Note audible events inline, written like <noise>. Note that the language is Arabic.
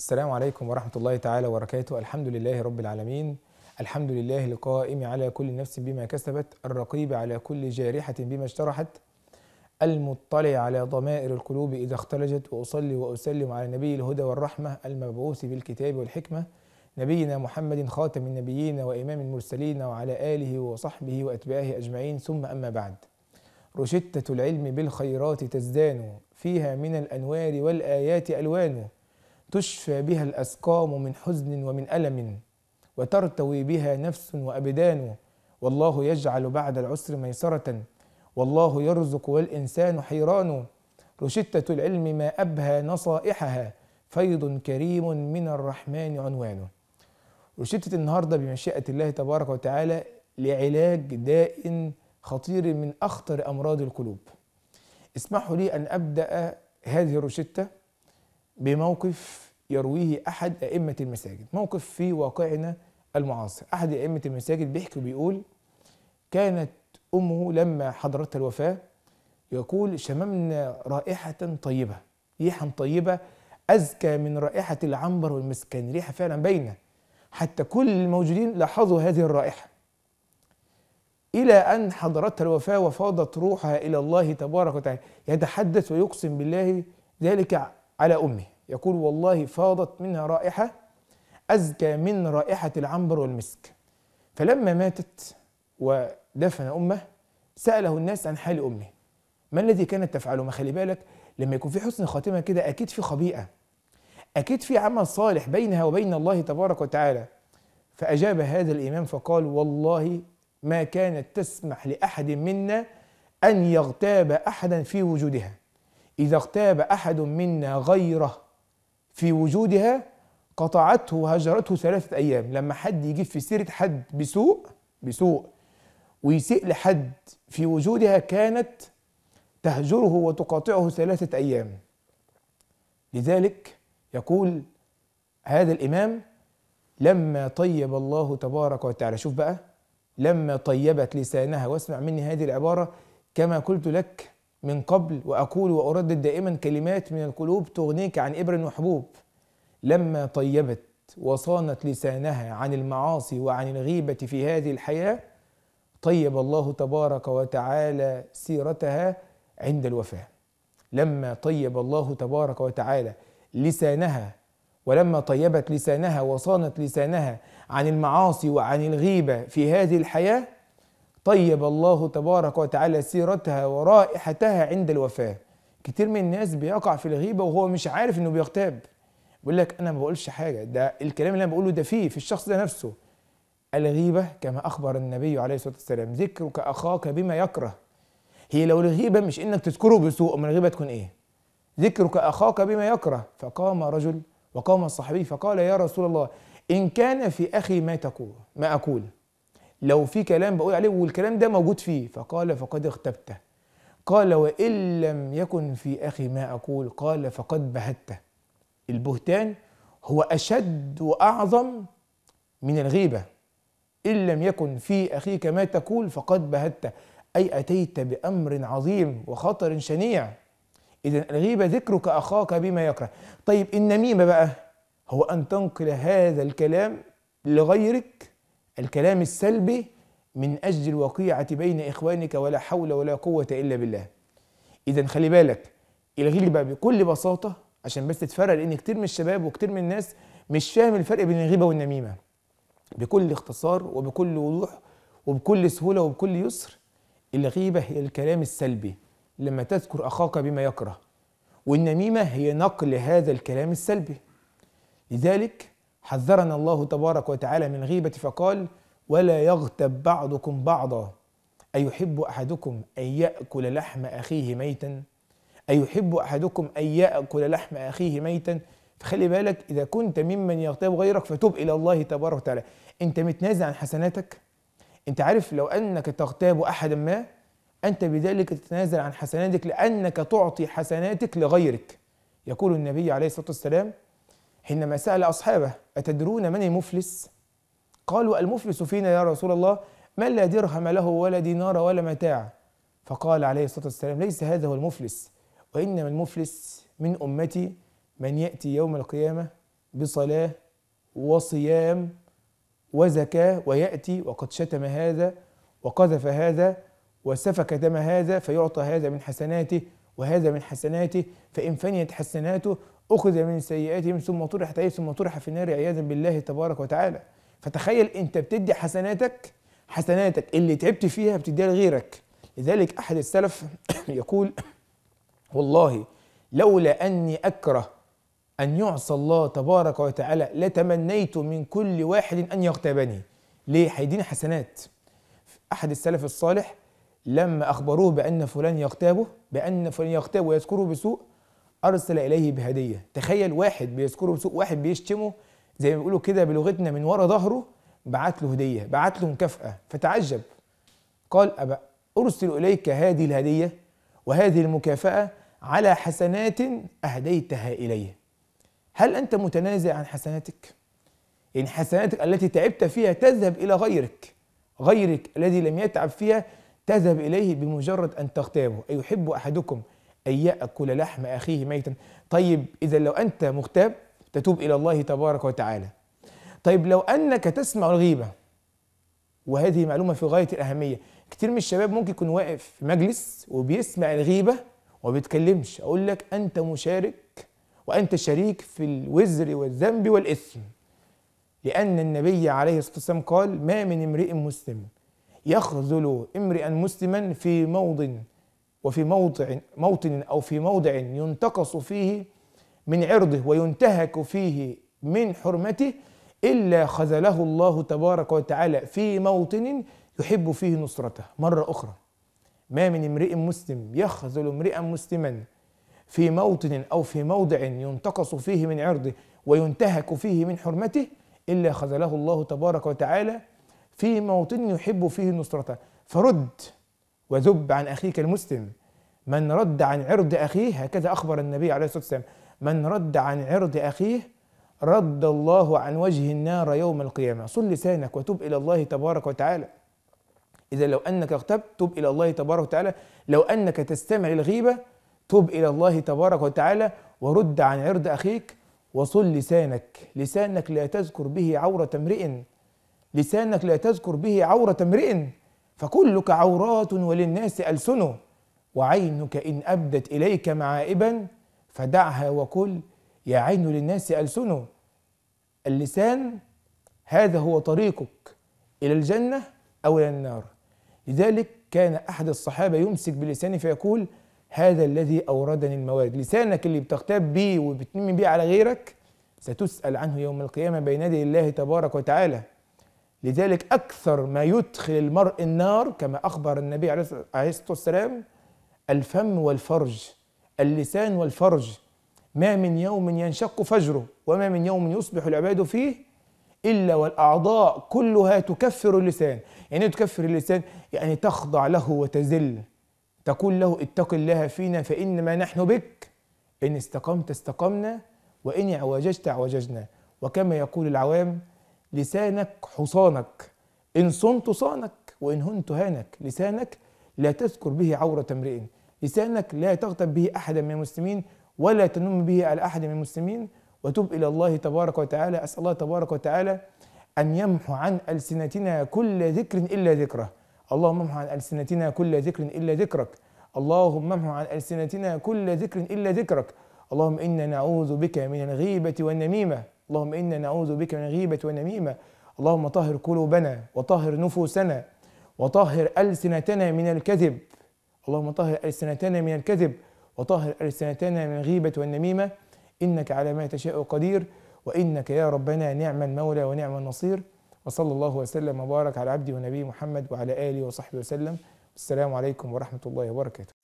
السلام عليكم ورحمة الله تعالى وبركاته. الحمد لله رب العالمين. الحمد لله القائم على كل نفس بما كسبت الرقيب على كل جارحة بما اشترحت المطلع على ضمائر القلوب إذا اختلجت وأصلي وأسلم على نبي الهدى والرحمة المبعوث بالكتاب والحكمة نبينا محمد خاتم النبيين وإمام المرسلين وعلى آله وصحبه وأتباعه أجمعين. ثم أما بعد. رشدة العلم بالخيرات تزدان فيها من الأنوار والآيات ألوان. تشفى بها الأسقام من حزن ومن ألم وترتوي بها نفس وأبدان والله يجعل بعد العسر ميسرة والله يرزق والإنسان حيران رشدة العلم ما أبهى نصائحها فيض كريم من الرحمن عنوانه رشدة النهاردة بمشيئة الله تبارك وتعالى لعلاج داء خطير من أخطر أمراض القلوب. اسمحوا لي أن أبدأ هذه الروشتة بموقف يرويه أحد أئمة المساجد. موقف في واقعنا المعاصر. أحد أئمة المساجد بيحكي وبيقول كانت أمه لما حضرتها الوفاة يقول شممنا رائحة طيبة. ريحا طيبة أزكى من رائحة العنبر والمسكن ريحة فعلا باينة. حتى كل الموجودين لاحظوا هذه الرائحة. إلى أن حضرتها الوفاة وفاضت روحها إلى الله تبارك وتعالى. يتحدث ويقسم بالله ذلك على أمه يقول والله فاضت منها رائحة أزكى من رائحة العنبر والمسك. فلما ماتت ودفن أمه سأله الناس عن حال أمه ما الذي كانت تفعله؟ ما خلي بالك لما يكون في حسن خاتمة كده أكيد في خبيئة. أكيد في عمل صالح بينها وبين الله تبارك وتعالى. فأجاب هذا الإمام فقال والله ما كانت تسمح لأحد منا أن يغتاب أحدا في وجودها. إذا اغتاب أحد منا غيره في وجودها قطعته وهجرته ثلاثة أيام. لما حد يجيب في سيرة حد بسوء بسوء ويسيء لحد في وجودها كانت تهجره وتقاطعه ثلاثة أيام. لذلك يقول هذا الإمام لما طيب الله تبارك وتعالى. شوف بقى لما طيبت لسانها واسمع مني هذه العبارة كما قلت لك من قبل وأقول وأردد دائما كلمات من القلوب تغنيك عن إبر وحبوب. لما طيبت وصانت لسانها عن المعاصي وعن الغيبة في هذه الحياة طيب الله تبارك وتعالى سيرتها عند الوفاة. لما طيب الله تبارك وتعالى لسانها ولما طيبت لسانها وصانت لسانها عن المعاصي وعن الغيبة في هذه الحياة طيب الله تبارك وتعالى سيرتها ورائحتها عند الوفاة. كتير من الناس بيقع في الغيبة وهو مش عارف إنه بيغتاب. بيقول لك أنا ما بقولش حاجة. ده الكلام اللي أنا بقوله ده فيه في الشخص ده نفسه. الغيبة كما أخبر النبي عليه الصلاة والسلام ذكرك أخاك بما يكره. هي لو الغيبة مش إنك تذكره بسوء أمال الغيبة تكون إيه؟ ذكرك أخاك بما يكره. فقام رجل وقام الصحابي فقال يا رسول الله إن كان في أخي ما تقول ما أقول. لو في كلام بقول عليه والكلام ده موجود فيه. فقال فقد اغتبته. قال وإن لم يكن في أخي ما أقول قال فقد بهته. البهتان هو أشد وأعظم من الغيبة. إن لم يكن في أخيك ما تقول فقد بهته. أي أتيت بأمر عظيم وخطر شنيع. إذا الغيبة ذكرك أخاك بما يكره. طيب النميمة بقى هو أن تنقل هذا الكلام لغيرك؟ الكلام السلبي من أجل الوقيعة بين إخوانك ولا حول ولا قوة إلا بالله. إذا خلي بالك الغيبة بكل بساطة عشان بس تتفرق لأن كتير من الشباب وكتير من الناس مش فاهم الفرق بين الغيبة والنميمة. بكل اختصار وبكل وضوح وبكل سهولة وبكل يسر الغيبة هي الكلام السلبي لما تذكر أخاك بما يكره والنميمة هي نقل هذا الكلام السلبي. لذلك حذرنا الله تبارك وتعالى من غيبة فقال ولا يغتب بعضكم بعضا. أيحب أحدكم أن يأكل لحم أخيه ميتا؟ أيحب أحدكم أن يأكل لحم أخيه ميتا؟ فخلي بالك إذا كنت ممن يغتاب غيرك فتوب إلى الله تبارك وتعالى. أنت متنازع عن حسناتك؟ أنت عارف لو أنك تغتاب أحدا ما أنت بذلك تتنازل عن حسناتك لأنك تعطي حسناتك لغيرك. يقول النبي عليه الصلاة والسلام حينما سأل أصحابه أتدرون من المفلس؟ قالوا المفلس فينا يا رسول الله من لا درهم له ولا دينار ولا متاع فقال عليه الصلاة والسلام ليس هذا هو المفلس وإنما المفلس من أمتي من يأتي يوم القيامة بصلاة وصيام وزكاة ويأتي وقد شتم هذا وقذف هذا وسفك دم هذا فيعطى هذا من حسناته وهذا من حسناته فإن فنيت حسناته أخذ من سيئاتهم ثم طرح عليه ثم طرح في النار عياذا بالله تبارك وتعالى. فتخيل أنت بتدي حسناتك حسناتك اللي تعبت فيها بتديها لغيرك. لذلك أحد السلف <coughs> يقول والله لولا أني أكره أن يعصى الله تبارك وتعالى لتمنيت من كل واحد أن يغتابني. ليه؟ هيديني حسنات. أحد السلف الصالح لما أخبروه بأن فلان يغتابه بأن فلان يغتابه ويذكره بسوء أرسل إليه بهدية. تخيل واحد بيذكره بسوء واحد بيشتمه زي ما بيقولوا كده بلغتنا من ورا ظهره بعت له هدية بعت له مكافأة. فتعجب. قال أبا أرسل إليك هذه الهدية وهذه المكافأة على حسنات أهديتها إلي. هل أنت متنازع عن حسناتك؟ يعني حسناتك التي تعبت فيها تذهب إلى غيرك غيرك الذي لم يتعب فيها تذهب إليه بمجرد أن تغتابه. أيحب أحدكم أن يأكل لحم أخيه ميتا. طيب إذا لو أنت مغتاب تتوب إلى الله تبارك وتعالى. طيب لو أنك تسمع الغيبة وهذه معلومة في غاية الأهمية كتير من الشباب ممكن يكون واقف في مجلس وبيسمع الغيبة وما بيتكلمش. أقول لك أنت مشارك وأنت شريك في الوزر والذنب والإثم. لأن النبي عليه الصلاة والسلام قال ما من امرئ مسلم يخذل امرئا مسلما في موضع وفي موضع موطن أو في موضع ينتقص فيه من عرضه وينتهك فيه من حرمته إلا خذله الله تبارك وتعالى في موطن يحب فيه نصرته. مرة أخرى ما من امرئ مسلم يخذل امرئا مسلما في موطن أو في موضع ينتقص فيه من عرضه وينتهك فيه من حرمته إلا خذله الله تبارك وتعالى في موطن يحب فيه نصرته. فرد وذب عن أخيك المسلم. من رد عن عرض أخيه هكذا أخبر النبي عليه الصلاة والسلام. من رد عن عرض أخيه رد الله عن وجه النار يوم القيامة. صل لسانك وتب إلى الله تبارك وتعالى. إذا لو أنك اغتبت تب إلى الله تبارك وتعالى. لو أنك تستمع للغيبة تب إلى الله تبارك وتعالى. ورد عن عرض أخيك وصل لسانك. لسانك لا تذكر به عورة امرئ. لسانك لا تذكر به عورة امرئ. فكلك عورات وللناس ألسن وعينك إن أبدت إليك معائبا فدعها وكل يا عين للناس ألسن اللسان هذا هو طريقك إلى الجنة أو إلى النار. لذلك كان أحد الصحابة يمسك بلسانه فيقول هذا الذي أوردني الموارد. لسانك اللي بتغتاب بيه وبتنمي بيه على غيرك ستسأل عنه يوم القيامة بين يدي الله تبارك وتعالى. لذلك أكثر ما يدخل المرء النار كما أخبر النبي عليه الصلاة والسلام الفم والفرج اللسان والفرج. ما من يوم ينشق فجره وما من يوم يصبح العباد فيه إلا والأعضاء كلها تكفر اللسان. يعني تكفر اللسان؟ يعني تخضع له وتزل. تقول له اتق الله فينا فإنما نحن بك. إن استقمت استقمنا وإن اعوججت اعوججنا. وكما يقول العوام لسانك حصانك. إن صنت صانك وإن هنت هانك. لسانك لا تذكر به عورة امرئ. لسانك لا تغتب به أحدا من المسلمين ولا تنم به على أحد من المسلمين. وتب إلى الله تبارك وتعالى. أسأل الله تبارك وتعالى أن يمحو عن ألسنتنا كل ذكر إلا ذكره. اللهم امحو عن ألسنتنا كل ذكر إلا ذكرك. اللهم امحو عن ألسنتنا كل ذكر إلا ذكرك. اللهم إنا نعوذ بك من الغيبة والنميمة. اللهم إنا نعوذ بك من الغيبة والنميمة اللهم طهر قلوبنا وطهر نفوسنا وطهر ألسنتنا من الكذب. اللهم طهر ألسنتنا من الكذب وطهر ألسنتنا من الغيبة والنميمة. إنك على ما تشاء قدير وإنك يا ربنا نعم المولى ونعم النصير. وصلى الله وسلم وبارك على عبده ونبي محمد وعلى آله وصحبه وسلم. السلام عليكم ورحمة الله وبركاته.